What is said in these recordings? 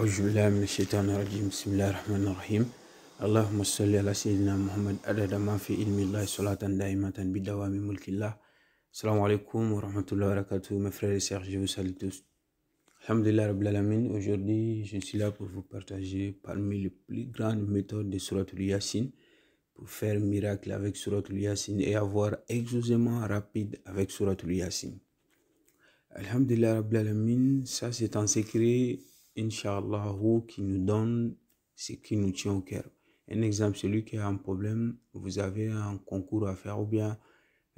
أعوذ بالله من الشيطان الرجيم بسم الله الرحمن الرحيم اللهم صل على سيدنا محمد عدد ما في علم الله صلاة دائمة بدوام ملك الله السلام عليكم ورحمة الله وبركاته mes frères et sœurs je vous salue tous Alhamdulillah Rabbil Alamin aujourd'hui je suis là pour vous partager parmi les plus grandes méthodes de Suratul Yasin pour faire miracle avec Suratul Yasin et avoir exaucement rapide avec Suratul Yasin Alhamdulillah Rabbil Alamin ça c'est un secret Inch'Allah, qui nous donne ce qui nous tient au cœur. Un exemple, celui qui a un problème, vous avez un concours à faire, ou bien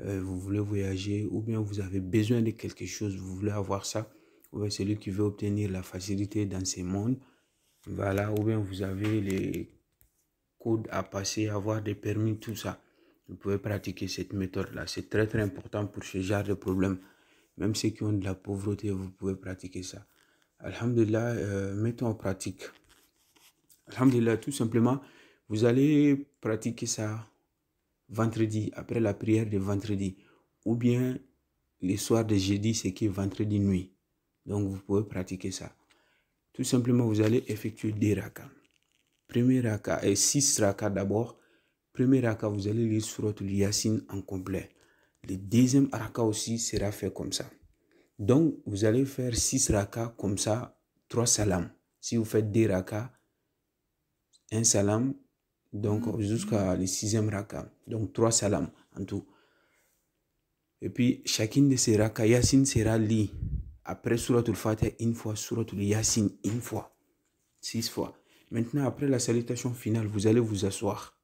euh, vous voulez voyager, ou bien vous avez besoin de quelque chose, vous voulez avoir ça, ou bien celui qui veut obtenir la facilité dans ces mondes, voilà, ou bien vous avez les codes à passer, avoir des permis, tout ça. Vous pouvez pratiquer cette méthode-là. C'est très très important pour ce genre de problème. Même ceux qui ont de la pauvreté, vous pouvez pratiquer ça. Alhamdulillah, euh, mettons en pratique. Alhamdulillah, tout simplement, vous allez pratiquer ça vendredi, après la prière de vendredi, ou bien les soirs de jeudi, c'est qui est vendredi nuit. Donc, vous pouvez pratiquer ça. Tout simplement, vous allez effectuer des rakas. Premier raka, et six rakas d'abord. Premier raka, vous allez lire Surat Yasin en complet. Le deuxième raka aussi sera fait comme ça. Donc, vous allez faire 6 rakas comme ça, 3 salams. Si vous faites 2 rakas, un salam, donc jusqu'à le sixième raka. Donc, 3 salams en tout. Et puis, chacune de ces rakas, Yasin sera lit après Suratul Fatiha une fois, Suratul Yasin une fois, 6 fois. Maintenant, après la salutation finale, vous allez vous asseoir.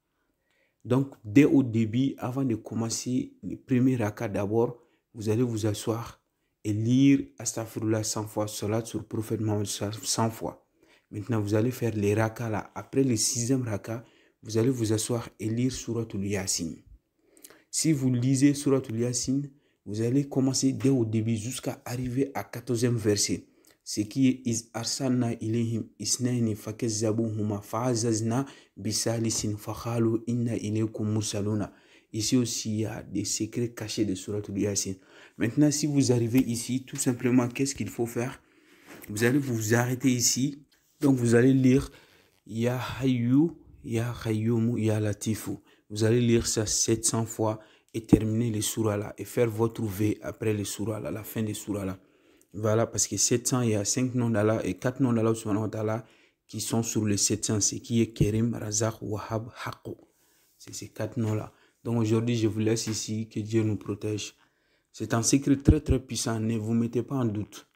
Donc, dès au début, avant de commencer le premier raka d'abord, vous allez vous asseoir et lire Astaghfirullah 100 fois, Salat sur le prophète Mohammed 100 fois. Maintenant, vous allez faire les rakas là. Après le sixième raka, vous allez vous asseoir et lire Suratul Yasin. Si vous lisez Suratul Yasin, vous allez commencer dès au début jusqu'à arriver à 14e verset. Ce qui est Is arsalna ilayhim isnaini fakazzabuhuma fa'azazna bisalisin fakhalu inna ilaykum mursaluna. Ici aussi, il y a des secrets cachés de Yasin. Maintenant, si vous arrivez ici, tout simplement, qu'est-ce qu'il faut faire? Vous allez vous arrêter ici. Donc, vous allez lire Ya Hayyu, Ya Hayyumu, Ya Latifu. Vous allez lire ça 700 fois et terminer les surahs là et faire votre V après les surahs là, la fin des surahs là. Voilà, parce que 700, il y a 5 noms d'Allah et 4 noms d'Allah qui sont sur les 700, ce qui est Kerim, Razak, Wahab, Haqqo. C'est ces 4 noms là. Donc aujourd'hui, je vous laisse ici. Que Dieu nous protège. C'est un secret très très puissant. Ne vous mettez pas en doute.